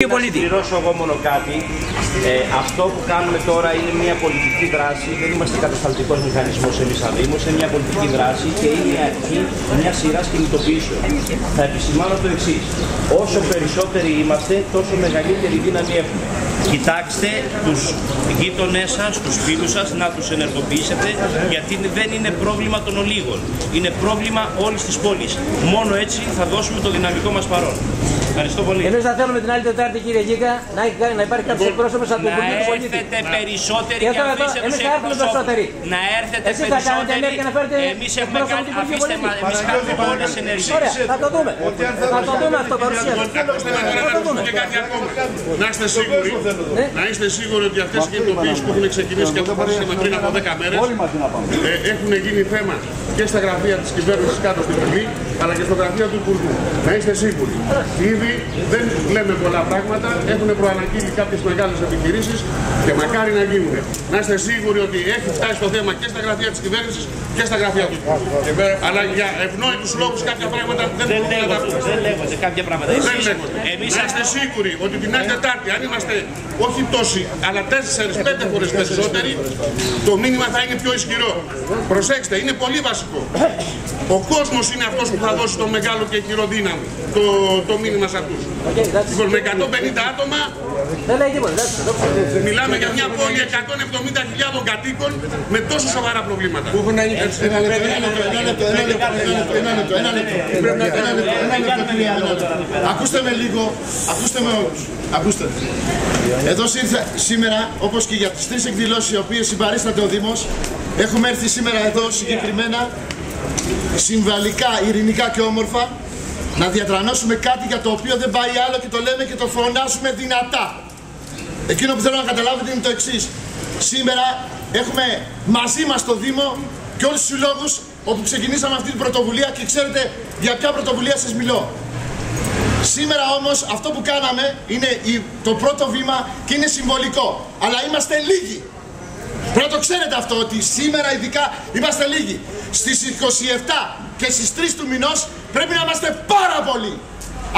Κύριε Να Πολίτη. συμπληρώσω εγώ μόνο κάτι. Ε, αυτό που κάνουμε τώρα είναι μια πολιτική δράση. Δεν είμαστε κατασταλτικός μηχανισμός εμείς Αδήμο. Είναι μια πολιτική δράση και είναι η αρχή μια σειράς κινητοποιήσεων. Θα επισημάνω το εξής. Όσο περισσότεροι είμαστε, τόσο μεγαλύτερη δύναμη έχουμε. Κοιτάξτε τους γείτονές σας, τους φίλους σας, να τους ενεργοποιήσετε, γιατί δεν είναι πρόβλημα των ολίγων. Είναι πρόβλημα όλης της πόλης. Μόνο έτσι θα δώσουμε το δυναμικό μας παρόν. Ευχαριστώ πολύ. Εμείς θα θέλουμε την άλλη Τετάρτη, κύριε Γίκα, να, έχει- να υπάρχει κάποιος εκπρόσωπος από το Να Υπουργείο του Πολίτη. έρθετε περισσότεροι Και και εδώ, εδώ, αφήστε εμείς τους θα έρθουμε εκπροσώπους. περισσότεροι. Να έρθετε Εσείς θα κάνετε περισσότεροι. ενέργεια να φέρετε Εμείς έχουμε εκπρόσωπο κάνει, του Υπουργείου αφήστε Πολίτη. μας, εμείς κάνουμε όλες τις ενέργειες. Ωραία, θα το δούμε. Θα το δούμε αυτό παρουσία. Ακούστε με τώρα Θα να το ρωτήσω δούμε. και κάτι ακόμα. Να είστε σίγουροι, να είστε σίγουροι ότι αυτές οι κινητοποιήσεις που έχουν ξεκινήσει και αποφασίσαμε πριν από 10 μέρες ε, έχουν γίνει θέμα και στα γραφεία της κυβέρνησης κάτω στην Βουλή αλλά και στο γραφείο του Υπουργού. Να είστε σίγουροι. Ήδη δεν λέμε πολλά πράγματα, έχουν προαναγγείλει κάποιες μεγάλες επιχειρήσεις και μακάρι να γίνουν. Να είστε σίγουροι ότι έχει φτάσει το θέμα και στα γραφεία της κυβέρνησης και στα γραφεία του Υπουργού. Αλλά για ευνόητους λόγους κάποια πράγματα δεν Δεν μπορούμε να τα λέγονται, πούμε. δεν λέγονται κάποια πράγματα. Δεν Εσείς, λέγονται. εμείς να είστε σίγουροι ότι την άλλη Τετάρτη, αν είμαστε όχι τόσοι, αλλά τέσσερι-πέντε φορές περισσότεροι, το μήνυμα θα είναι πιο ισχυρό. Προσέξτε, είναι πολύ βασικό. Ο κόσμος είναι αυτός που θα θα δώσει το μεγάλο και χειροδύναμο το, το μήνυμα σε αυτούς. Λοιπόν, με 150 άτομα μιλάμε για μια πόλη 170.000 κατοίκων με τόσο σοβαρά προβλήματα. Ένα λεπτό, ένα λεπτό, Ακούστε με λίγο, ακούστε με όλους. ακούστε. Εδώ σήμερα, όπως και για τις τρεις εκδηλώσεις οι οποίες συμπαρίσταται ο Δήμος, έχουμε έρθει σήμερα εδώ συγκεκριμένα συμβαλικά, ειρηνικά και όμορφα, να διατρανώσουμε κάτι για το οποίο δεν πάει άλλο και το λέμε και το φωνάζουμε δυνατά. Εκείνο που θέλω να καταλάβετε είναι το εξής. Σήμερα έχουμε μαζί μας το Δήμο και όλους τους συλλόγους όπου ξεκινήσαμε αυτή την πρωτοβουλία και ξέρετε για ποια πρωτοβουλία σας μιλώ. Σήμερα όμως αυτό που κάναμε είναι η- το πρώτο βήμα και είναι συμβολικό. Αλλά είμαστε λίγοι. Πρέπει να το ξέρετε αυτό ότι σήμερα ειδικά είμαστε λίγοι. Στις 27 και στις 3 του μηνός πρέπει να είμαστε πάρα πολλοί.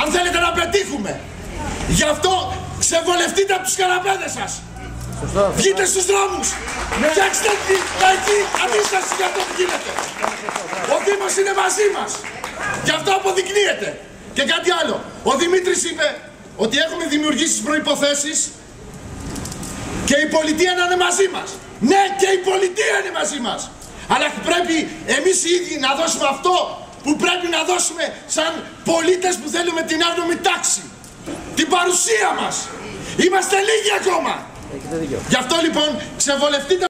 Αν θέλετε να πετύχουμε. Γι' αυτό ξεβολευτείτε από τους καραπέδες σας. Βγείτε στους δρόμους. Φτιάξτε εκεί, εκεί αντίσταση για αυτό που γίνεται. Ο Δήμος είναι μαζί μας. Γι' αυτό αποδεικνύεται. Και κάτι άλλο. Ο Δημήτρης είπε ότι έχουμε δημιουργήσει τις προϋποθέσεις και η πολιτεία να είναι μαζί μας. Ναι, και η πολιτεία είναι μαζί μας. Αλλά πρέπει εμείς οι ίδιοι να δώσουμε αυτό που πρέπει να δώσουμε σαν πολίτες που θέλουμε την άγνομη τάξη. Την παρουσία μας. Είμαστε λίγοι ακόμα. Έχετε δίκιο. Γι' αυτό λοιπόν ξεβολευτείτε